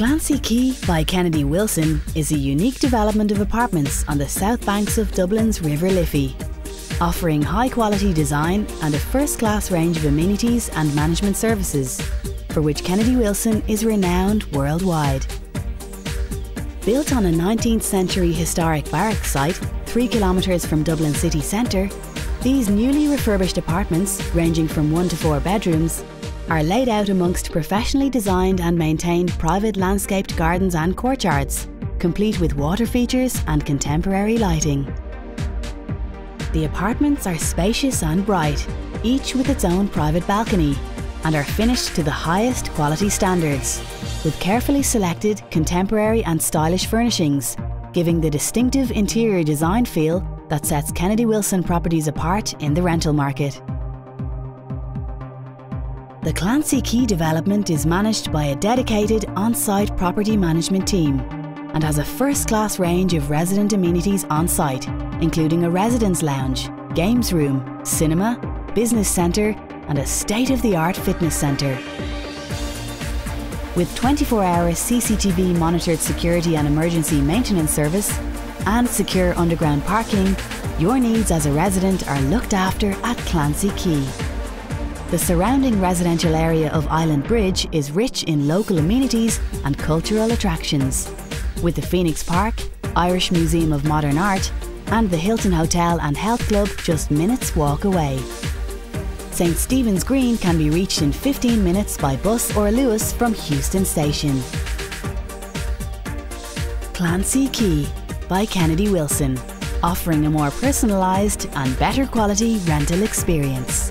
Clancy Quay by Kennedy Wilson is a unique development of apartments on the south banks of Dublin's River Liffey, offering high quality design and a first class range of amenities and management services, for which Kennedy Wilson is renowned worldwide. Built on a 19th century historic barracks site, three kilometres from Dublin city centre, these newly refurbished apartments, ranging from one to four bedrooms, are laid out amongst professionally designed and maintained private landscaped gardens and courtyards, complete with water features and contemporary lighting. The apartments are spacious and bright, each with its own private balcony, and are finished to the highest quality standards, with carefully selected contemporary and stylish furnishings, giving the distinctive interior design feel that sets Kennedy Wilson properties apart in the rental market. The Clancy Quay development is managed by a dedicated on site property management team and has a first class range of resident amenities on site, including a residence lounge, games room, cinema, business centre, and a state of the art fitness centre. With 24 hour CCTV monitored security and emergency maintenance service and secure underground parking, your needs as a resident are looked after at Clancy Quay. The surrounding residential area of Islandbridge is rich in local amenities and cultural attractions, with the Phoenix Park, Irish Museum of Modern Art, and the Hilton Hotel and Health Club just minutes walk away. St Stephen's Green can be reached in 15 minutes by bus or Luas from Heuston Station. Clancy Quay by Kennedy Wilson, offering a more personalised and better quality rental experience.